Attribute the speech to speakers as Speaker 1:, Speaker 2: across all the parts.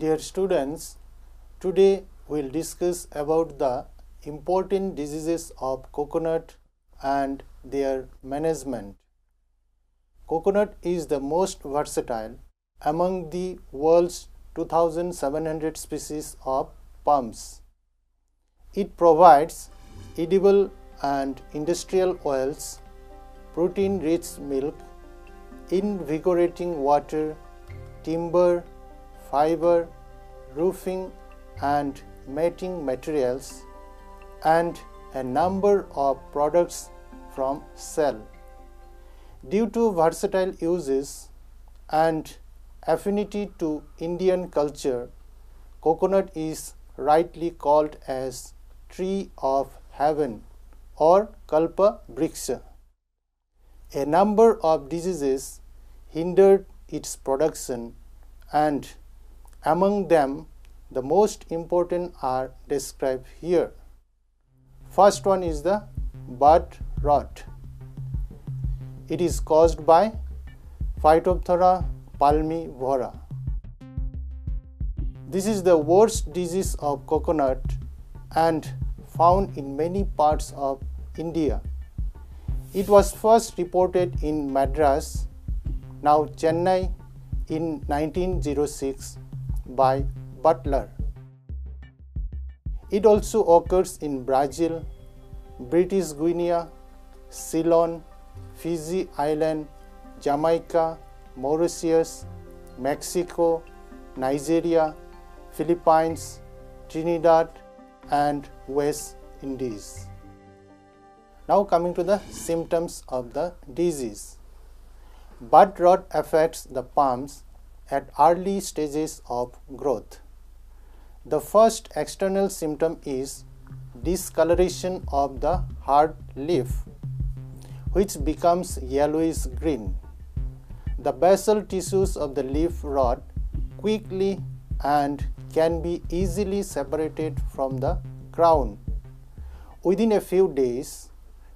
Speaker 1: Dear students, today we'll discuss about the important diseases of coconut and their management. Coconut is the most versatile among the world's 2700 species of palms. It provides edible and industrial oils, protein rich milk, invigorating water, timber, fiber, roofing and mating materials, and a number of products from cell. Due to versatile uses and affinity to Indian culture, coconut is rightly called as tree of heaven or kalpa briksha. A number of diseases hindered its production and among them the most important are described here. First one is the bud rot. It is caused by Phytophthora palmivora. This is the worst disease of coconut and found in many parts of India. It was first reported in Madras, now Chennai, in 1906 by Butler. It also occurs in Brazil, British Guiana, Ceylon, Fiji Island, Jamaica, Mauritius, Mexico, Nigeria, Philippines, Trinidad, and West Indies. Now, coming to the symptoms of the disease. Bud rot affects the palms at early stages of growth. The first external symptom is discoloration of the hard leaf, which becomes yellowish green. The basal tissues of the leaf rot quickly and can be easily separated from the crown. Within a few days,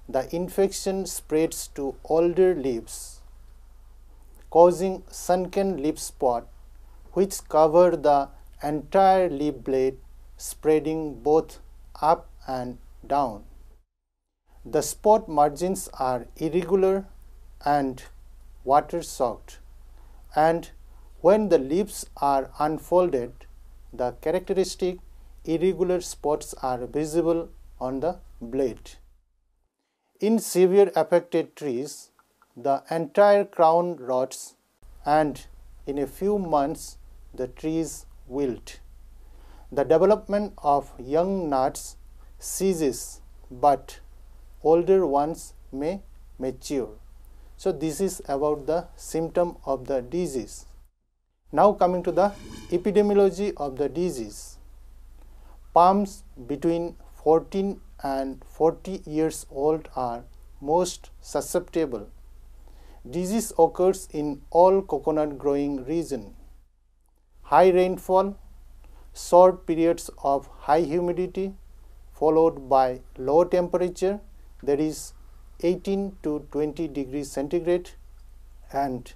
Speaker 1: the infection spreads to older leaves, causing sunken leaf spot which cover the entire leaf blade, spreading both up and down. The spot margins are irregular and water soaked and when the leaves are unfolded, the characteristic irregular spots are visible on the blade. In severe affected trees, the entire crown rots and in a few months the trees wilt. The development of young nuts ceases but older ones may mature. So, this is about the symptom of the disease. Now, coming to the epidemiology of the disease. Palms between 14 and 40 years old are most susceptible. Disease occurs in all coconut growing region. High rainfall, short periods of high humidity followed by low temperature that is 18 to 20 degrees centigrade and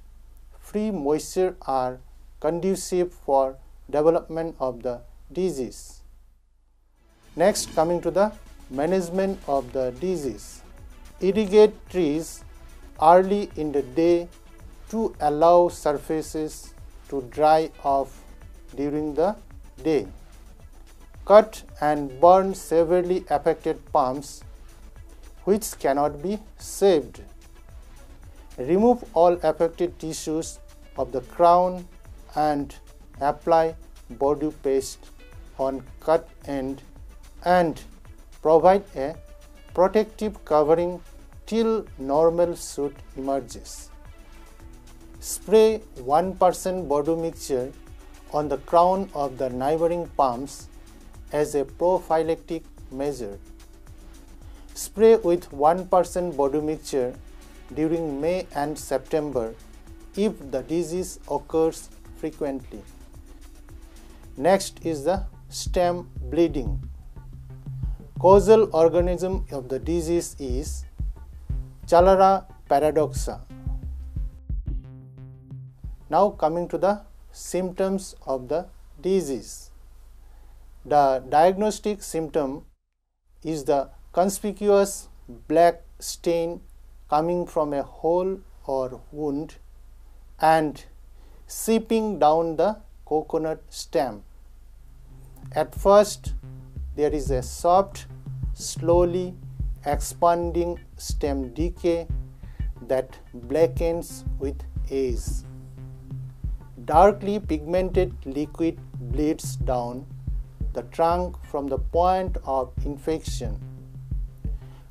Speaker 1: free moisture are conducive for development of the disease. Next coming to the management of the disease. Irrigate trees early in the day to allow surfaces to dry off during the day. Cut and burn severely affected palms which cannot be saved. Remove all affected tissues of the crown and apply Bordeaux paste on cut end and provide a protective covering till normal shoot emerges. Spray 1% Bordeaux mixture on the crown of the neighboring palms as a prophylactic measure. Spray with 1% Bordeaux mixture during May and September if the disease occurs frequently. Next is the stem bleeding. Causal organism of the disease is Chalara paradoxa. Now coming to the symptoms of the disease. The diagnostic symptom is the conspicuous black stain coming from a hole or wound and seeping down the coconut stem. At first, there is a soft, slowly expanding stem decay that blackens with age. Darkly pigmented liquid bleeds down the trunk from the point of infection,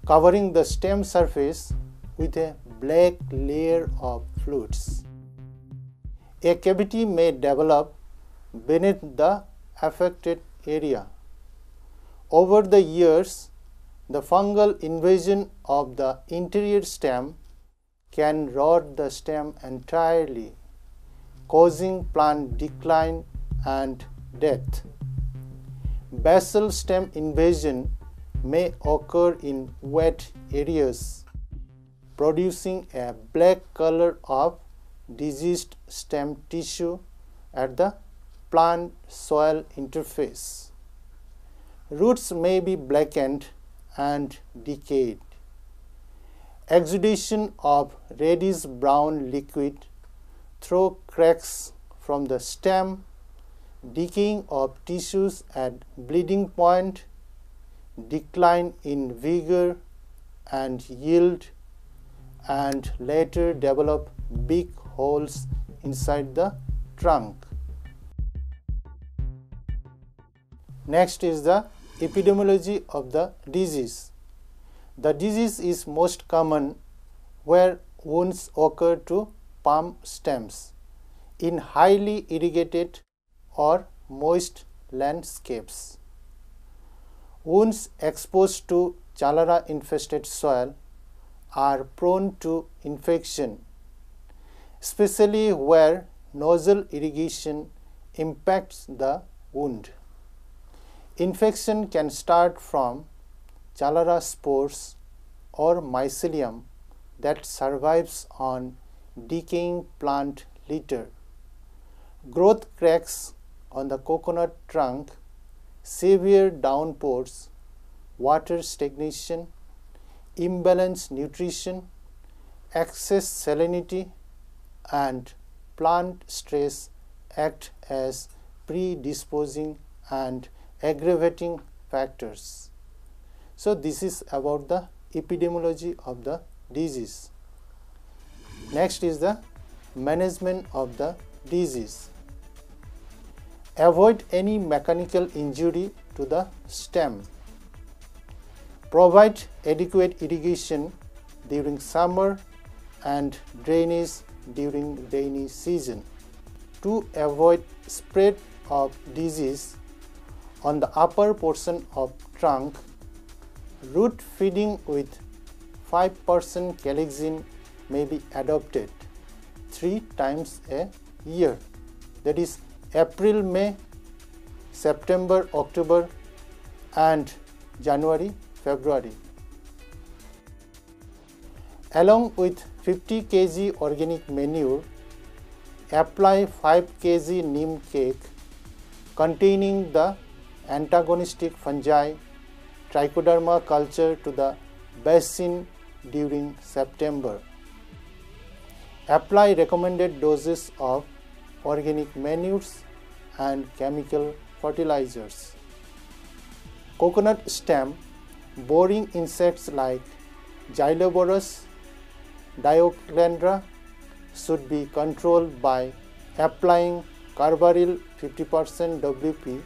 Speaker 1: covering the stem surface with a black layer of fluids. A cavity may develop beneath the affected area. Over the years, the fungal invasion of the interior stem can rot the stem entirely, causing plant decline and death. Basal stem invasion may occur in wet areas, producing a black color of diseased stem tissue at the plant soil interface. Roots may be blackened and decayed. Exudation of reddish brown liquid through cracks from the stem, decaying of tissues at bleeding point, decline in vigor and yield, and later develop big holes inside the trunk. Next is the epidemiology of the disease. The disease is most common where wounds occur to palm stems in highly irrigated or moist landscapes. Wounds exposed to chalara infested soil are prone to infection, especially where nozzle irrigation impacts the wound. Infection can start from chalara spores or mycelium that survives on decaying plant litter. Growth cracks on the coconut trunk, severe downpours, water stagnation, imbalanced nutrition, excess salinity, and plant stress act as predisposing and aggravating factors. So, this is about the epidemiology of the disease. Next is the management of the disease. Avoid any mechanical injury to the stem. Provide adequate irrigation during summer and drainage during rainy season. To avoid spread of disease, on the upper portion of trunk root feeding with 5% calixin may be adopted 3 times a year that is April, May, September, October and January, February. Along with 50 kg organic manure, apply 5 kg neem cake containing the antagonistic fungi trichoderma culture to the basin during September. Apply recommended doses of organic manures and chemical fertilizers. Coconut stem boring insects like Xyleborus, Diocalandra should be controlled by applying carbaryl 50% WP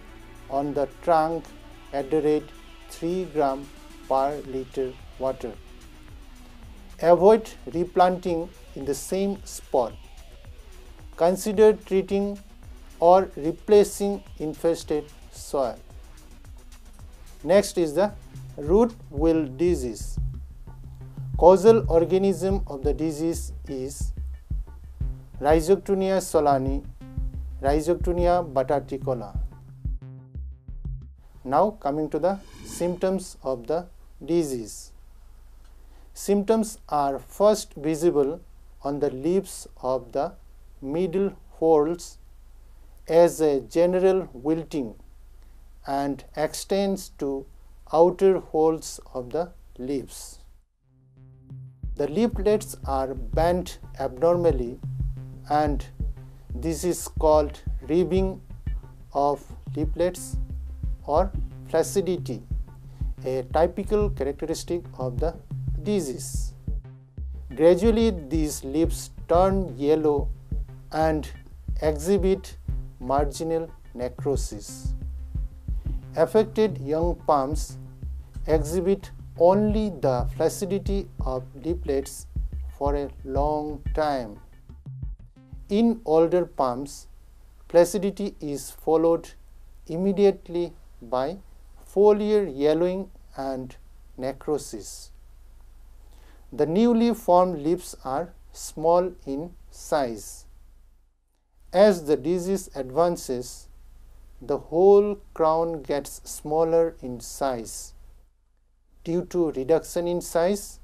Speaker 1: on the trunk at the rate 3 gram per liter water. Avoid replanting in the same spot. Consider treating or replacing infested soil. Next is the root wilt disease. Causal organism of the disease is Rhizoctonia solani, Rhizoctonia bataticola. Now coming to the symptoms of the disease. Symptoms are first visible on the leaves of the middle whorls, as a general wilting and extends to outer whorls of the leaves. The leaflets are bent abnormally and this is called ribbing of leaflets or flaccidity, a typical characteristic of the disease. Gradually these leaves turn yellow and exhibit marginal necrosis. Affected young palms exhibit only the flaccidity of leaflets for a long time. In older palms, flaccidity is followed immediately by foliar yellowing and necrosis. The newly formed leaves are small in size. As the disease advances, the whole crown gets smaller in size due to reduction in size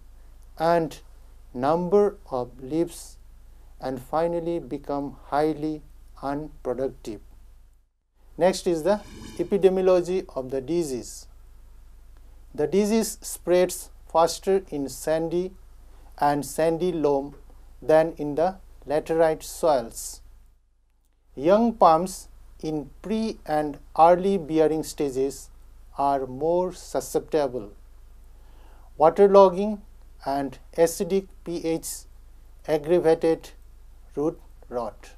Speaker 1: and number of leaves and finally become highly unproductive. Next is the epidemiology of the disease. The disease spreads faster in sandy and sandy loam than in the laterite soils. Young palms in pre and early bearing stages are more susceptible. Waterlogging and acidic pH aggravated root rot.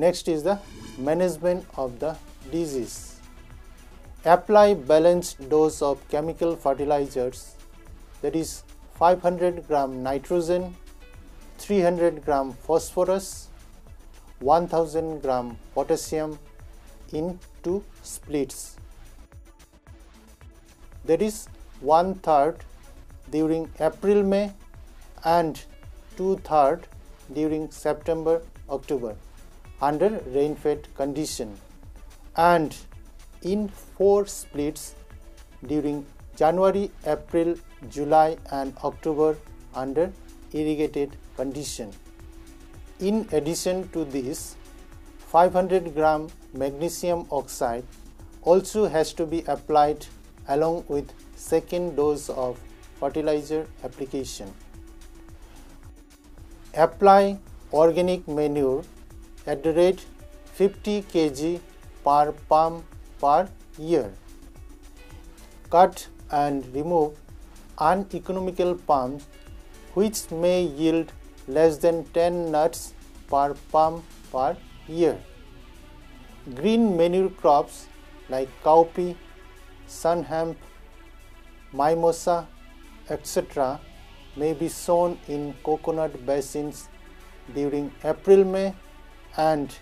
Speaker 1: Next is the management of the disease. Apply balanced dose of chemical fertilizers that is 500 gram nitrogen, 300 gram phosphorus, 1000 gram potassium in two splits. That is one third during April May and two third during September October under rain-fed condition and in four splits during January, April, July and October under irrigated condition. In addition to this, 500 gram magnesium oxide also has to be applied along with second dose of fertilizer application. Apply organic manure at the rate 50 kg per palm per year. Cut and remove uneconomical palms which may yield less than 10 nuts per palm per year. Green manure crops like cowpea, sun hemp, mimosa, etc. may be sown in coconut basins during April-May and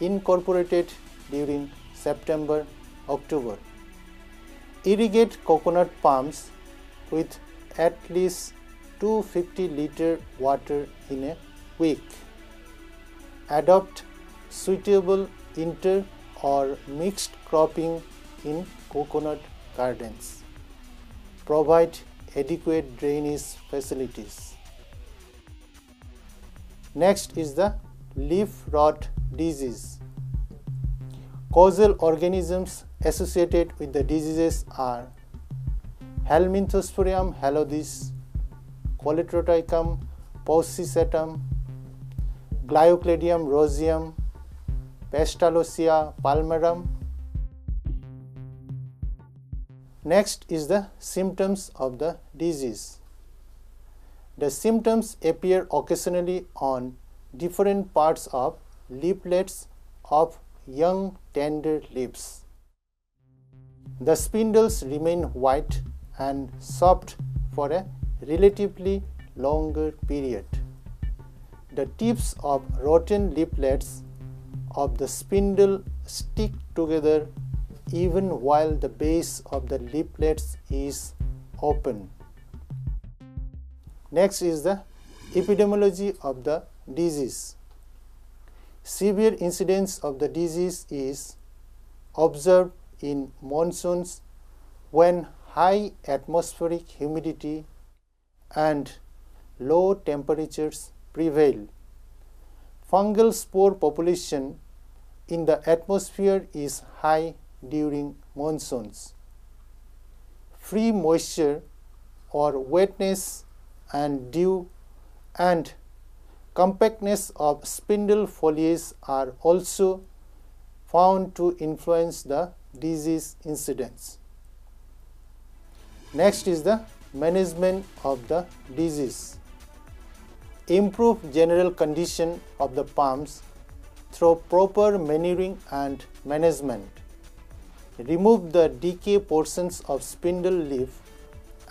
Speaker 1: incorporated during September October. Irrigate coconut palms with at least 250 liter water in a week. Adopt suitable inter or mixed cropping in coconut gardens. Provide adequate drainage facilities. Next is the leaf rot disease. Causal organisms associated with the diseases are Helminthosporium halodes, Colletotrichum paucicetum, Gliocladium roseum, Pestalozzia palmarum. Next is the symptoms of the disease. The symptoms appear occasionally on different parts of leaflets of young tender leaves. The spindles remain white and soft for a relatively longer period. The tips of rotten leaflets of the spindle stick together even while the base of the leaflets is open. Next is the epidemiology of the disease. Severe incidence of the disease is observed in monsoons when high atmospheric humidity and low temperatures prevail. Fungal spore population in the atmosphere is high during monsoons. Free moisture or wetness and dew and compactness of spindle foliage are also found to influence the disease incidence. Next is the management of the disease. Improve general condition of the palms through proper manuring and management. Remove the decay portions of spindle leaf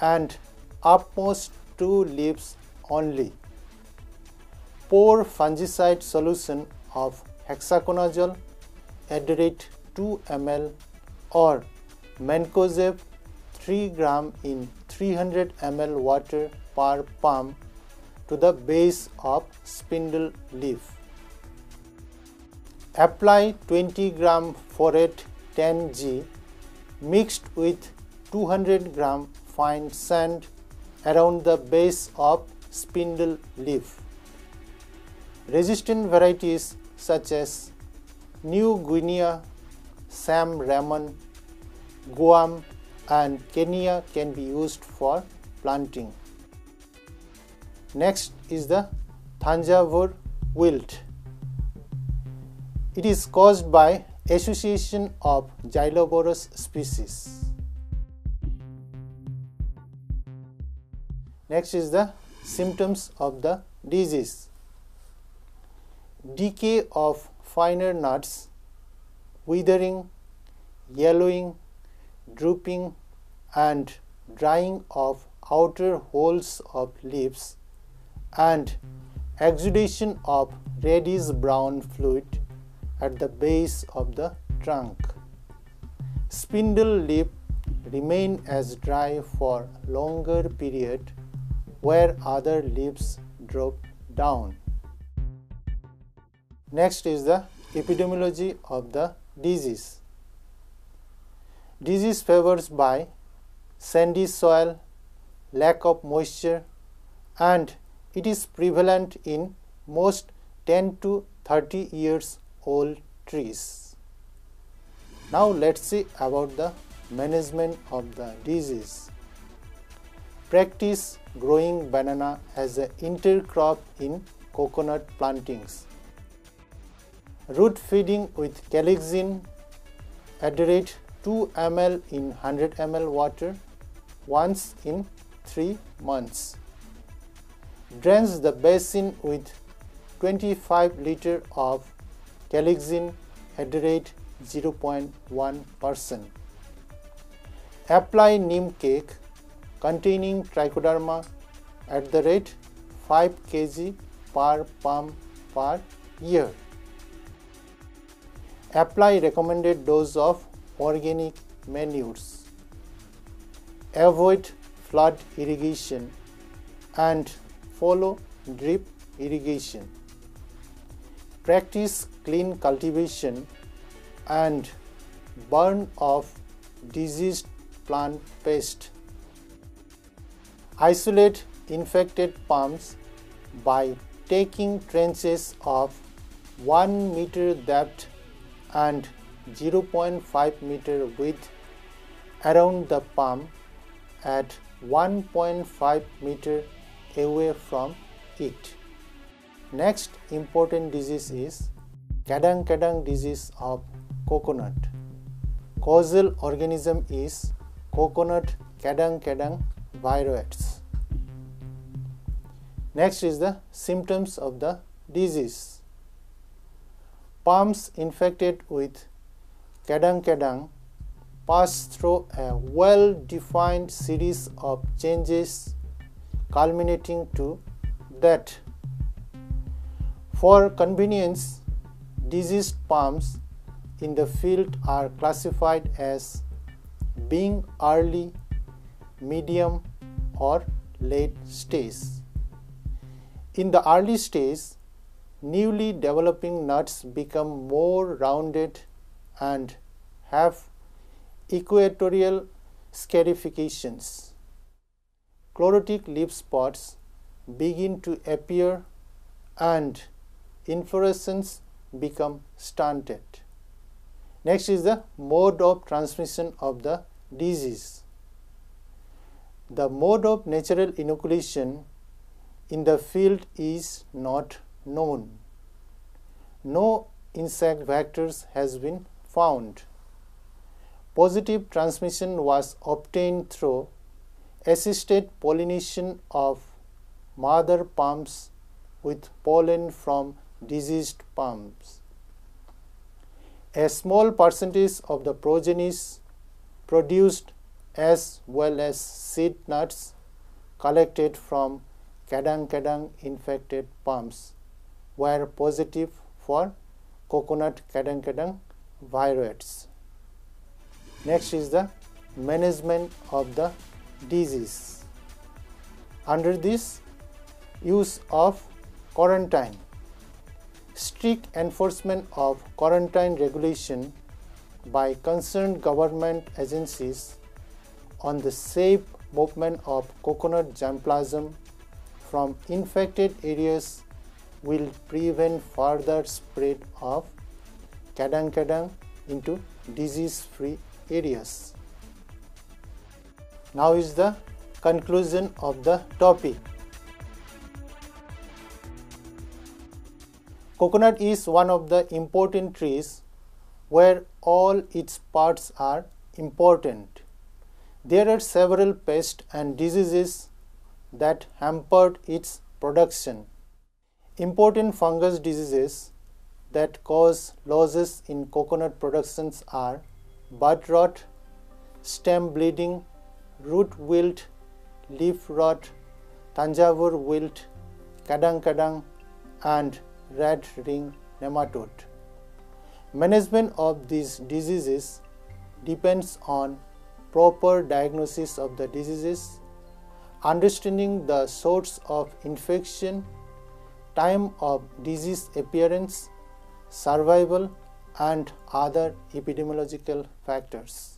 Speaker 1: and upmost two leaves only. Pour fungicide solution of hexaconazole aderate 2 ml or mancozeb 3 gram in 300 ml water per palm to the base of spindle leaf. Apply 20 gram Phorate 10G mixed with 200 gram fine sand around the base of spindle leaf. Resistant varieties such as New Guinea, San Ramon, Guam and Kenya can be used for planting. Next is the Thanjavur wilt. It is caused by association of Xyleborus species. Next is the symptoms of the disease. Decay of finer nuts, withering, yellowing, drooping and drying of outer whorls of leaves and exudation of reddish brown fluid at the base of the trunk. Spindle leaf remain as dry for longer period where other leaves drop down. Next is the epidemiology of the disease. Disease favors by sandy soil, lack of moisture and it is prevalent in most 10 to 30 years old trees. Now let's see about the management of the disease. Practice growing banana as an intercrop in coconut plantings. Root feeding with calixin added 2 ml in 100 ml water once in 3 months. Drains the basin with 25 liter of calixin at the rate 0.1%. Apply neem cake containing trichoderma at the rate 5 kg per palm per year. Apply recommended dose of organic manures. Avoid flood irrigation and follow drip irrigation. Practice clean cultivation and burn of diseased plant pest. Isolate infected palms by taking trenches of 1 meter depth and 0.5 meter width around the palm at 1.5 meter away from it. Next important disease is Kadang-kadang disease of coconut. Causal organism is coconut kadang-kadang viroids. Next is the symptoms of the disease. Palms infected with kadang-kadang pass through a well-defined series of changes culminating to that. For convenience, diseased palms in the field are classified as being early, medium, or late stage. In the early stage, newly developing nuts become more rounded and have equatorial scarifications. Chlorotic leaf spots begin to appear and inflorescence become stunted. Next is the mode of transmission of the disease. The mode of natural inoculation in the field is not known. No insect vectors has been found. Positive transmission was obtained through assisted pollination of mother palms with pollen from diseased palms. A small percentage of the progenies produced as well as seed nuts collected from kadang kadang infected palms were positive for coconut kadang viroids. Next is the management of the disease. Under this, use of quarantine. Strict enforcement of quarantine regulation by concerned government agencies on the safe movement of coconut germplasm from infected areas will prevent further spread of kadang kadang into disease-free areas. Now is the conclusion of the topic. Coconut is one of the important trees where all its parts are important. There are several pests and diseases that hampered its production. Important fungus diseases that cause losses in coconut productions are bud rot, stem bleeding, root wilt, leaf rot, Thanjavur wilt, kadang kadang, and red ring nematode. Management of these diseases depends on proper diagnosis of the diseases, understanding the source of infection, time of disease appearance, survival, and other epidemiological factors.